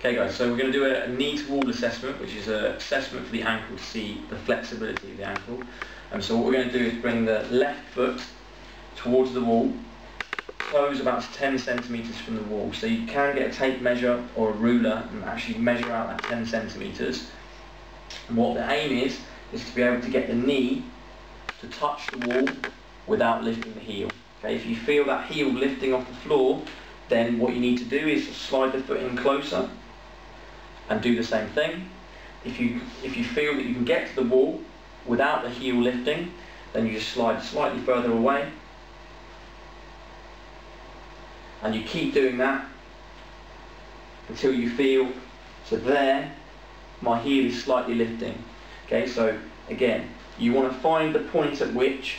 Okay guys, so we're going to do a, knee to wall assessment, which is an assessment for the ankle to see the flexibility of the ankle. And so what we're going to do is bring the left foot towards the wall, toes about 10 centimetres from the wall. So you can get a tape measure or a ruler and actually measure out that 10 centimetres. And what the aim is, is to be able to get the knee to touch the wall without lifting the heel. Okay, if you feel that heel lifting off the floor, then what you need to do is slide the foot in closer and do the same thing. If you, if you feel that you can get to the wall without the heel lifting, then you just slide slightly further away. And you keep doing that until you feel, so there, my heel is slightly lifting. Okay, so again, you want to find the point at which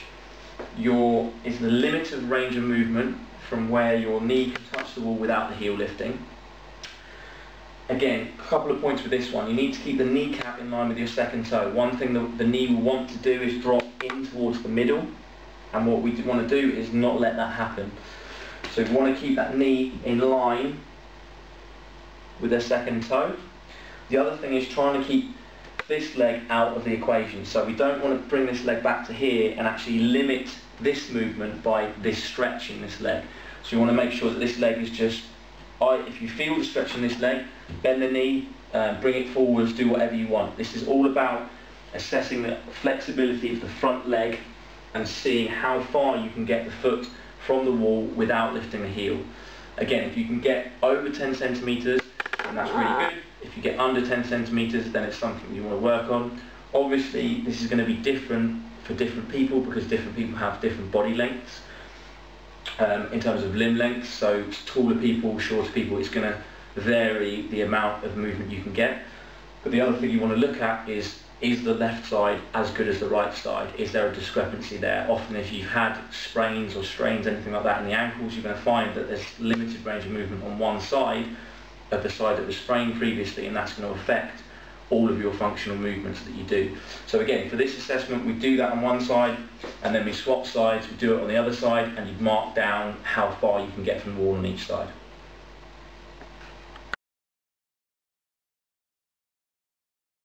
your is the limit of range of movement from where your knee can touch the wall without the heel lifting. Again, a couple of points with this one. You need to keep the kneecap in line with your second toe. One thing that the knee will want to do is drop in towards the middle. And what we want to do is not let that happen. So we want to keep that knee in line with the second toe. The other thing is trying to keep this leg out of the equation. So we don't want to bring this leg back to here and actually limit this movement by this stretching this leg. So you want to make sure that this leg is just, if you feel the stretch in this leg, bend the knee, uh, bring it forwards, do whatever you want. This is all about assessing the flexibility of the front leg and seeing how far you can get the foot from the wall without lifting the heel. Again, if you can get over 10 centimetres, then that's really good. If you get under 10 centimetres, then it's something you want to work on. Obviously, this is going to be different for different people because different people have different body lengths um, in terms of limb length. So taller people, shorter people, it's going to vary the amount of movement you can get. But the other thing you want to look at is is the left side as good as the right side? Is there a discrepancy there? Often if you've had sprains or strains, anything like that in the ankles, you're going to find that there's limited range of movement on one side of the side that was sprained previously and that's going to affect all of your functional movements that you do. So again, for this assessment, we do that on one side, and then we swap sides, we do it on the other side, and you mark down how far you can get from the wall on each side.